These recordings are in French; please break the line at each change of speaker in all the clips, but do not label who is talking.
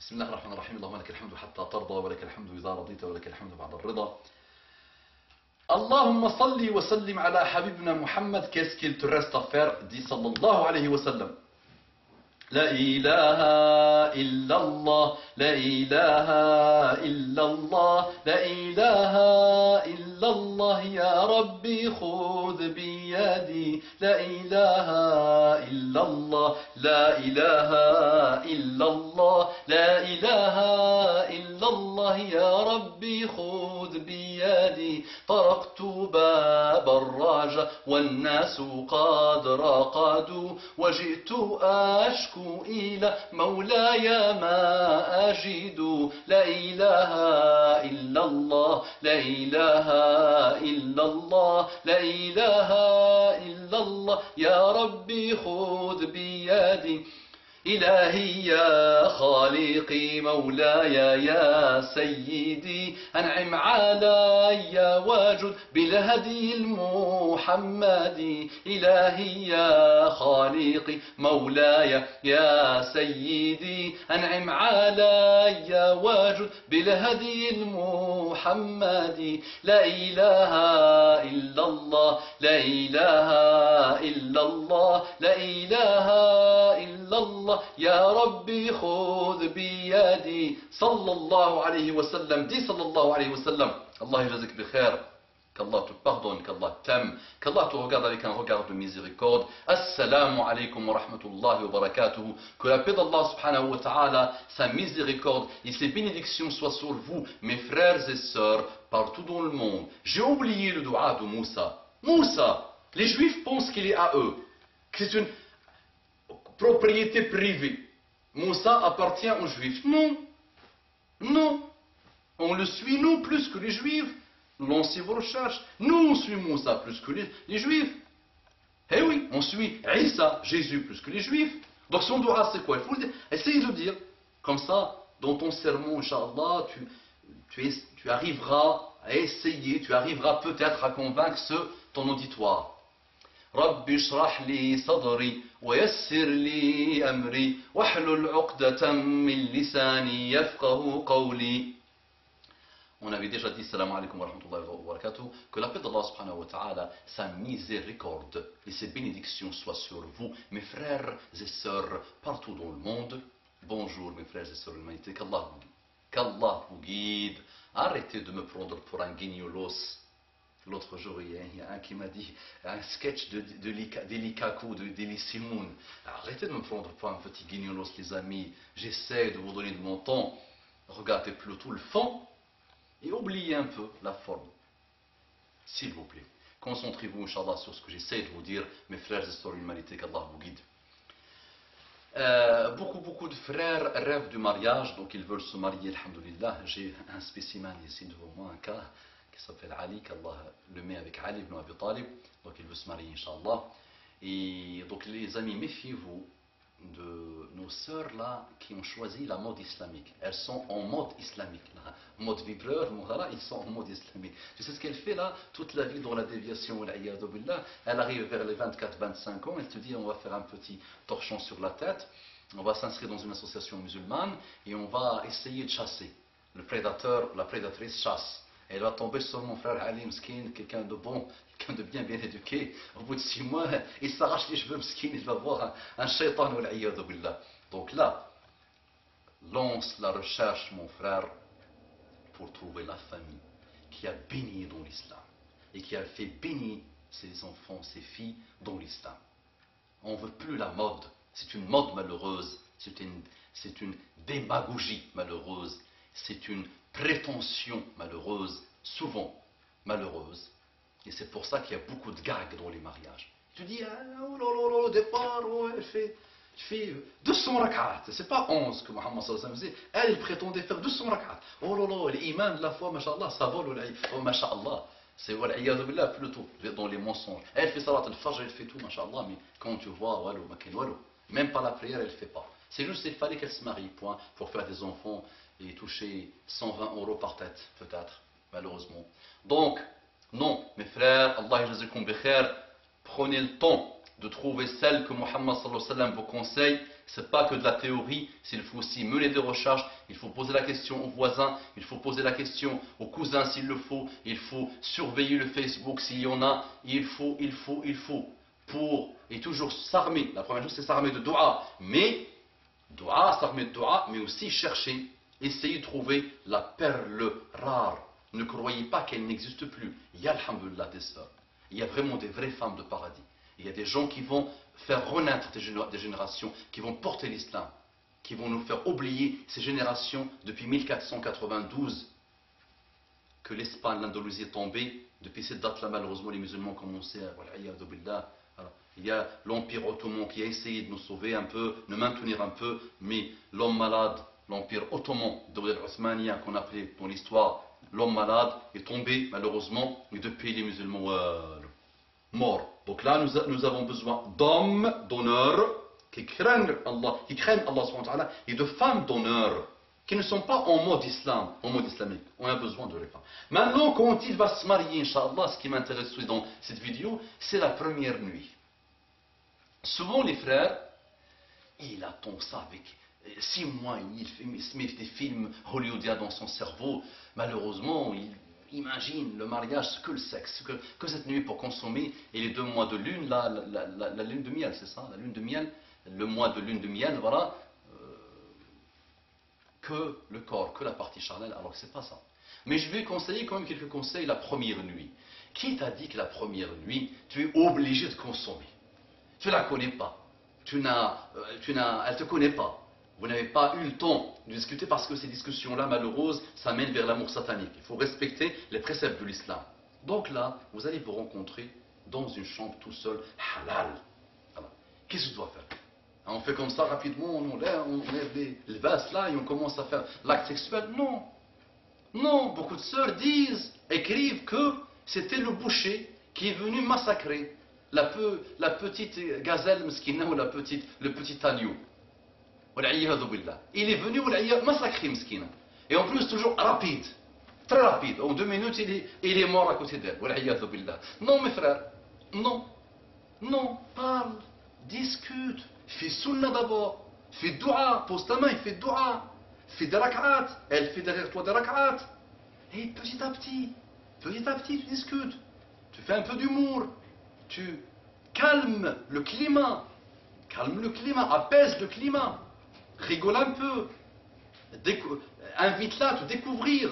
بسم الله الرحمن الرحيم. اللهم لك الحمد حتى ترضى ولك الحمد إذا رضيت ولك الحمد بعد الرضا. اللهم صل وسلم على حبيبنا محمد. Qu'est-ce qu'il te reste à faire? Dit صلى الله عليه وسلم لا إله إلا الله لا إله إلا الله لا إله إلا الله يا ربي خذ بيدي لا إله إلا الله لا إله إلا الله لا إله إلا الله يا ربي خذ بيدي. طرقت باب الراجة والناس قد رقدوا وجئت أشكو إلى مولاي ما أجد لا إله إلا الله لا إله إلا الله لا إله إلا الله. يا ربي خذ بيدي. إلهي يا خالقي مولاي يا سيدي أنعم علي واجد بالهدي المحمدي إلهي يا خالقي مولاي يا سيدي أنعم علي واجد بالهدي المحمدي لا إله إلا الله لا إله إلا الله لا إله إلا الله. يا ربي خذ بيدي. صلى الله عليه وسلم دي صلى الله عليه وسلم. الله يجزيك بخير. qu'Allah te pardonne, qu'Allah t'aime, qu'Allah te regarde avec un regard de miséricorde. Assalamu alaikum wa rahmatullahi wa barakatuh. Que la paix d'Allah subhanahu wa ta'ala, sa miséricorde et ses bénédictions soient sur vous, mes frères et sœurs, partout dans le monde. J'ai oublié le dua de Moussa. Moussa, les juifs pensent qu'il est à eux, que c'est une propriété privée. Moussa appartient aux juifs. Non, non. On le suit nous plus que les juifs Lancez vos recherches. Nous, on suit Moussa plus que les, les juifs. Eh oui, on suit Isa, Jésus plus que les juifs. Donc son doigt, c'est quoi Il faut le dire. Essayez de dire. Comme ça, dans ton sermon, Inch'Allah, tu, tu, es- tu arriveras à essayer, tu arriveras peut-être à convaincre ce, ton auditoire. رب اشرح لي صدري ويسر لي أمري واحلل عقدة من لساني يفقه قولي on avait déjà dit, salam alaikum wa rahmatullahi wa barakatuh, que la paix d'Allah subhanahu wa ta'ala, sa miséricorde et ses bénédictions soient sur vous, mes frères et sœurs, partout dans le monde. Bonjour mes frères et sœurs de l'humanité, qu'Allah vous, qu'Allah vous guide. Arrêtez de me prendre pour un guignolos. L'autre jour, il y, a, un qui m'a dit un sketch de, de, Lika- d'Elikaku, de d'Eli. Arrêtez de me prendre pour un petit guignolos, les amis. J'essaie de vous donner de mon temps. Regardez plutôt le fond et oubliez un peu la forme. S'il vous plaît. Concentrez-vous, Inch'Allah, sur ce que j'essaie de vous dire, mes frères et sœurs de l'humanité, qu'Allah vous guide. Euh, beaucoup, beaucoup de frères rêvent du mariage, donc ils veulent se marier, alhamdulillah. J'ai un spécimen ici devant moi, un cas qui s'appelle Ali, qu'Allah le met avec Ali ibn Abi Talib, donc il veut se marier, Inch'Allah. Et donc les amis, méfiez-vous de nos sœurs là qui ont choisi la mode islamique. Elles sont en mode islamique. Là. Mode vibreur, mohara, ils sont en mode islamique. Tu sais ce qu'elle fait là? Toute la vie dans la déviation, elle arrive vers les 24-25 ans, elle te dit on va faire un petit torchon sur la tête, on va s'inscrire dans une association musulmane et on va essayer de chasser. Le prédateur, la prédatrice chasse. Elle va tomber sur mon frère Ali Mskin, quelqu'un de bon, quelqu'un de bien bien éduqué. Au bout de six mois, il s'arrache les cheveux Mskin, il va voir un, un shaitan wal-iyadu billah. Donc là, lance la recherche, mon frère, pour trouver la famille qui a baigné dans l'islam et qui a fait baigner ses enfants, ses filles dans l'islam. On ne veut plus la mode. C'est une mode malheureuse. C'est une, c'est une démagogie malheureuse. C'est une prétention malheureuse, souvent malheureuse. Et c'est pour ça qu'il y a beaucoup de gags dans les mariages. Tu dis, ah, oh là là départ, oh, elle fait, je fais 200 rak'at. C'est pas 11 que Mohammed sallallahu faisait. Elle, prétendait faire 200 rak'at. Oh là l'imam de la foi, mashallah, ça vole, oh mashallah. C'est billah plutôt, dans les mensonges. Elle fait salat al-fajr, elle fait tout, mashallah, mais quand tu vois, walou, makin walou. Même pas la prière, elle ne fait pas. C'est juste qu'il fallait qu'elle se marie, point, pour faire des enfants et toucher 120 euros par tête, peut-être, malheureusement. Donc, non, mes frères, Allah yajazikum bi khair, prenez le temps de trouver celle que sallam vous conseille, c'est pas que de la théorie, il faut aussi mener des recherches, il faut poser la question aux voisins, il faut poser la question aux cousins s'il le faut, il faut surveiller le Facebook s'il y en a, il faut, il faut, il faut, pour, et toujours s'armer. La première chose, c'est s'armer de doua, mais, doua, s'armer de doua, mais aussi chercher, essayer de trouver la perle rare. Ne croyez pas qu'elle n'existe plus. Il y a, alhamdulillah, des sœurs. Il y a vraiment des vraies femmes de paradis. Il y a des gens qui vont faire renaître des générations, qui vont porter l'islam, qui vont nous faire oublier ces générations depuis 1492 que l'Espagne, l'Andalousie est tombée. Depuis cette date-là, malheureusement, les musulmans ont commencé à... Il y a l'Empire ottoman qui a essayé de nous sauver un peu, de maintenir un peu, mais l'homme malade, l'Empire ottoman, Osmania, qu'on appelait dans l'histoire l'homme malade, est tombé malheureusement, et depuis les musulmans euh, morts. Donc là, nous, avons besoin d'hommes d'honneur qui craignent Allah, qui craignent Allah et de femmes d'honneur qui ne sont pas en mode islam, en mode islamique. On a besoin de les femmes. Maintenant, quand il va se marier, Inch'Allah, ce qui m'intéresse dans cette vidéo, c'est la première nuit. Souvent, les frères, il attend ça avec mois, il, met des films hollywoodiens dans son cerveau. Malheureusement, il imagine le mariage, que le sexe, que, cette nuit pour consommer, et les deux mois de lune, la, la, lune de miel, c'est ça, la lune de miel, le mois de lune de miel, voilà, euh, que le corps, que la partie charnelle, alors que c'est pas ça. Mais je vais conseiller quand même quelques conseils la première nuit. Qui t'a dit que la première nuit, tu es obligé de consommer? Tu ne la connais pas. Tu n'as, euh, tu n'as, elle ne te connaît pas. Vous n'avez pas eu le temps de discuter parce que ces discussions-là, malheureuses, ça mène vers l'amour satanique. Il faut respecter les préceptes de l'islam. Donc là, vous allez vous rencontrer dans une chambre tout seul, halal. Qu'est-ce que je dois faire hein, On fait comme ça rapidement, on lève, on les, vases là et on commence à faire l'acte sexuel. Non. Non, beaucoup de sœurs disent, écrivent que c'était le boucher qui est venu massacrer la, petite gazelle mskina ou la petite, le petit agneau. Il est venu massacrer Mskina. Et en plus, toujours rapide. Très rapide. En deux minutes, il est, il est mort à côté d'elle. Non, mes frères. Non. Non. Parle. Discute. Fais sunna d'abord. Fais dua. Pose ta main fais dua. Fais des rak'at. Elle fait derrière toi des rak'at. Et petit à petit, petit à petit, tu discutes. Tu fais un peu d'humour. Tu calmes le climat. Calme le climat. Apaise le climat rigole un peu, invite-la à te découvrir.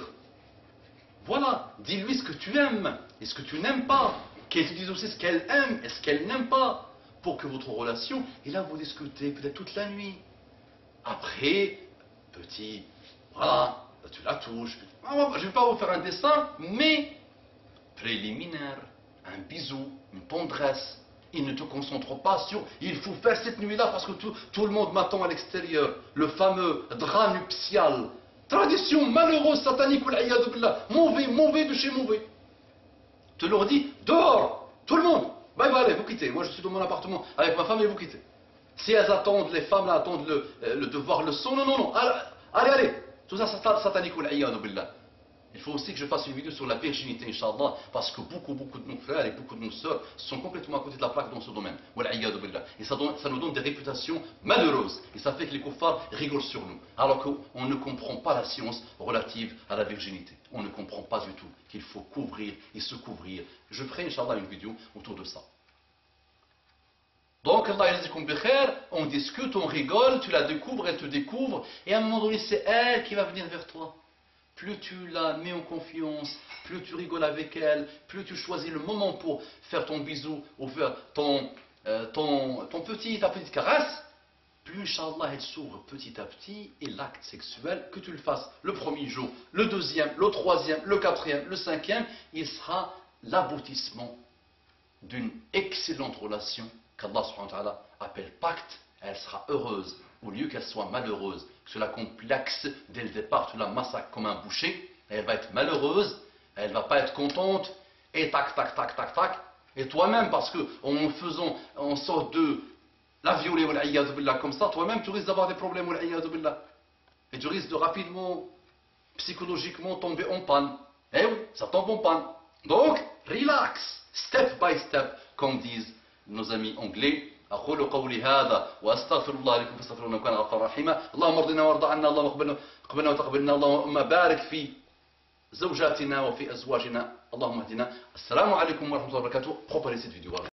Voilà, dis-lui ce que tu aimes et ce que tu n'aimes pas, qu'elle te dise aussi ce qu'elle aime et ce qu'elle n'aime pas, pour que votre relation, et là vous discutez peut-être toute la nuit. Après, petit, voilà, tu la touches. Ah, je ne vais pas vous faire un dessin, mais préliminaire, un bisou, une tendresse, il ne te concentre pas sur il faut faire cette nuit-là parce que tout, le monde m'attend à l'extérieur. Le fameux drap nuptial. Tradition malheureuse, satanique, mauvais, mauvais de chez mauvais. Te leur dit dehors, tout le monde. Bye bye, allez, vous quittez. Moi je suis dans mon appartement avec ma femme et vous quittez. Si elles attendent, les femmes là attendent le, euh, le devoir, le son, non, non, non. Allez, allez. Tout ça, c'est satanique. Il faut aussi que je fasse une vidéo sur la virginité, Inch'Allah, parce que beaucoup, beaucoup de nos frères et beaucoup de nos sœurs sont complètement à côté de la plaque dans ce domaine. Et ça, nous donne des réputations malheureuses. Et ça fait que les koufars rigolent sur nous. Alors qu'on ne comprend pas la science relative à la virginité. On ne comprend pas du tout qu'il faut couvrir et se couvrir. Je ferai, Inch'Allah, une vidéo autour de ça. Donc, Allah on discute, on rigole, tu la découvres, elle te découvre, et à un moment donné, c'est elle qui va venir vers toi plus tu la mets en confiance, plus tu rigoles avec elle, plus tu choisis le moment pour faire ton bisou ou faire ton, euh, ton petit, ta petite caresse, plus Inch'Allah elle s'ouvre petit à petit et l'acte sexuel, que tu le fasses le premier jour, le deuxième, le troisième, le quatrième, le cinquième, il sera l'aboutissement d'une excellente relation qu'Allah appelle pacte, elle sera heureuse au lieu qu'elle soit malheureuse, que tu la complexes dès le départ, tu la massacres comme un boucher, elle va être malheureuse, elle va pas être contente, et tac, tac, tac, tac, tac. Et toi-même, parce que en faisant en sorte de la violer, comme ça, toi-même, tu risques d'avoir des problèmes, et tu risques de rapidement, psychologiquement, tomber en panne. Eh oui, ça tombe en panne. Donc, relax, step by step, comme disent nos amis anglais, أقول قولي هذا وأستغفر الله لكم فاستغفرونه كان غفارا رحيما. اللهم ارضنا وارض عنا اللهم اقبلنا وتقبلنا. اللهم بارك في زوجاتنا وفي أزواجنا. اللهم اهدنا. السلام عليكم ورحمة الله وبركاته. Propagez cette vidéo